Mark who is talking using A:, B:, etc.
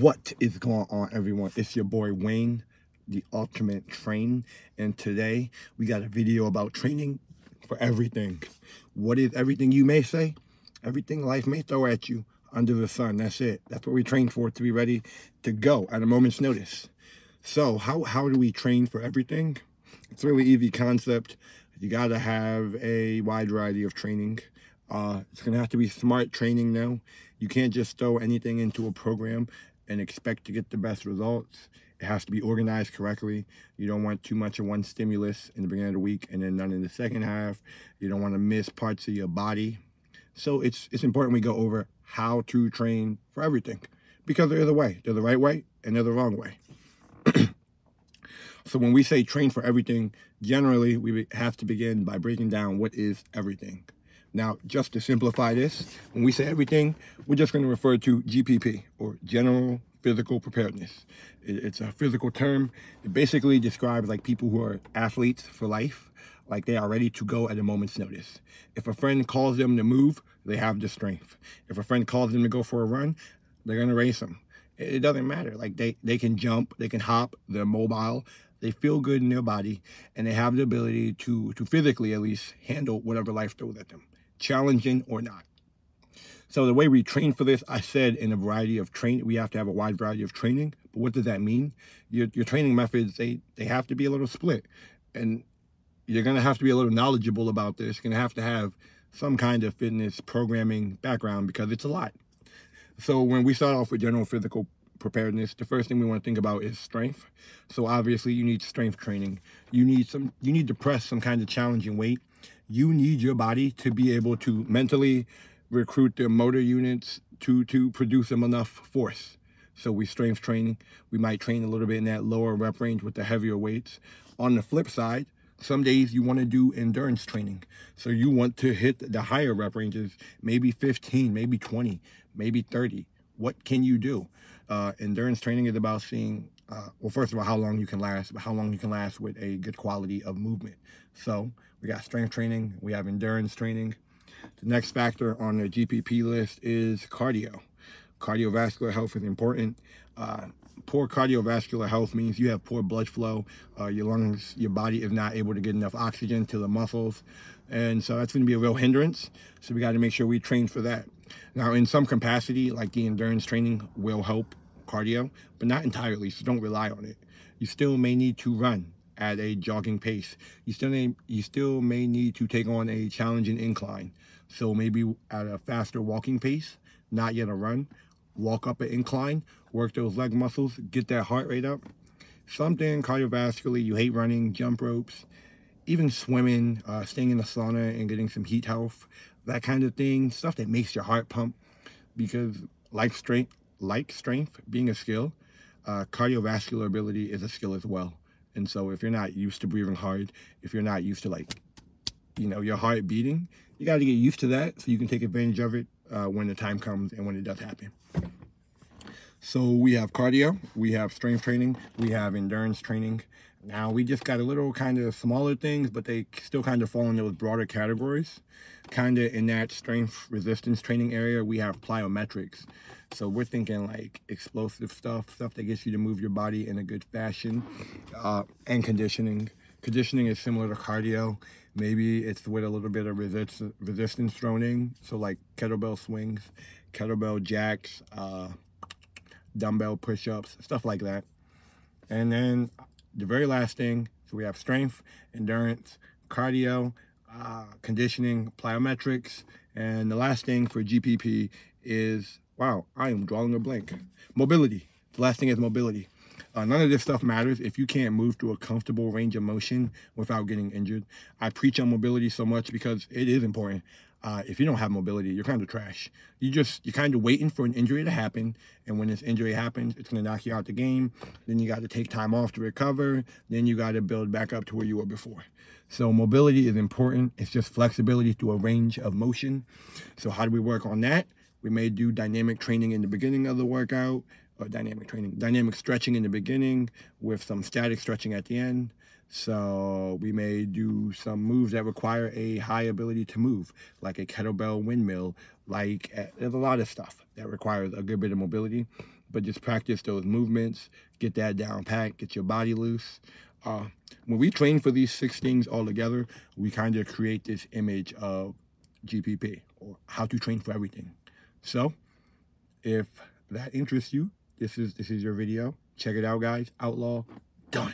A: What is going on, everyone? It's your boy Wayne, the Ultimate Train, and today we got a video about training for everything. What is everything you may say? Everything life may throw at you under the sun. That's it. That's what we train for to be ready to go at a moment's notice. So how, how do we train for everything? It's a really easy concept. You got to have a wide variety of training. Uh, it's going to have to be smart training now. You can't just throw anything into a program and expect to get the best results. It has to be organized correctly. You don't want too much of one stimulus in the beginning of the week and then none in the second half. You don't want to miss parts of your body. So it's, it's important we go over how to train for everything because they're the way. They're the right way and they're the wrong way. so when we say train for everything, generally we have to begin by breaking down what is everything. Now, just to simplify this, when we say everything, we're just going to refer to GPP, or General Physical Preparedness. It's a physical term. It basically describes like people who are athletes for life, like they are ready to go at a moment's notice. If a friend calls them to move, they have the strength. If a friend calls them to go for a run, they're going to race them. It doesn't matter. Like they, they can jump, they can hop, they're mobile, they feel good in their body, and they have the ability to, to physically at least handle whatever life throws at them challenging or not. So the way we train for this, I said in a variety of training, we have to have a wide variety of training. But what does that mean? Your, your training methods, they, they have to be a little split. And you're going to have to be a little knowledgeable about this. You're going to have to have some kind of fitness programming background because it's a lot. So when we start off with general physical preparedness, the first thing we want to think about is strength. So obviously you need strength training. You need some you need to press some kind of challenging weight you need your body to be able to mentally recruit the motor units to, to produce them enough force. So we strength training. We might train a little bit in that lower rep range with the heavier weights. On the flip side, some days you want to do endurance training. So you want to hit the higher rep ranges, maybe 15, maybe 20, maybe 30. What can you do? Uh, endurance training is about seeing, uh, well, first of all, how long you can last, but how long you can last with a good quality of movement. So we got strength training, we have endurance training. The next factor on the GPP list is cardio. Cardiovascular health is important. Uh, poor cardiovascular health means you have poor blood flow. Uh, your lungs, your body is not able to get enough oxygen to the muscles. And so that's going to be a real hindrance. So we got to make sure we train for that. Now, in some capacity, like the endurance training will help cardio, but not entirely. So don't rely on it. You still may need to run at a jogging pace. You still may, you still may need to take on a challenging incline. So maybe at a faster walking pace, not yet a run, walk up an incline, work those leg muscles, get that heart rate up. Something cardiovascularly, you hate running, jump ropes, even swimming, uh, staying in the sauna and getting some heat health, that kind of thing, stuff that makes your heart pump because life strength, like strength being a skill, uh, cardiovascular ability is a skill as well. And so if you're not used to breathing hard, if you're not used to like, you know, your heart beating, you got to get used to that so you can take advantage of it uh, when the time comes and when it does happen. So we have cardio, we have strength training, we have endurance training. Now we just got a little kind of smaller things, but they still kind of fall in those broader categories. Kind of in that strength resistance training area, we have plyometrics. So we're thinking like explosive stuff, stuff that gets you to move your body in a good fashion, uh, and conditioning. Conditioning is similar to cardio. Maybe it's with a little bit of resist resistance thrown in. So like kettlebell swings, kettlebell jacks, uh, dumbbell push-ups, stuff like that. And then the very last thing, so we have strength, endurance, cardio, uh, conditioning, plyometrics, and the last thing for GPP is Wow, I am drawing a blank. Mobility. The last thing is mobility. Uh, none of this stuff matters if you can't move through a comfortable range of motion without getting injured. I preach on mobility so much because it is important. Uh, if you don't have mobility, you're kind of trash. You just, you're kind of waiting for an injury to happen. And when this injury happens, it's to knock you out the game. Then you got to take time off to recover. Then you got to build back up to where you were before. So mobility is important. It's just flexibility through a range of motion. So how do we work on that? We may do dynamic training in the beginning of the workout, or dynamic training, dynamic stretching in the beginning with some static stretching at the end. So we may do some moves that require a high ability to move, like a kettlebell windmill, like uh, there's a lot of stuff that requires a good bit of mobility. but just practice those movements, get that down pat, get your body loose. Uh, when we train for these six things all together, we kind of create this image of GPP or how to train for everything. So if that interests you, this is this is your video. Check it out, guys. Outlaw done.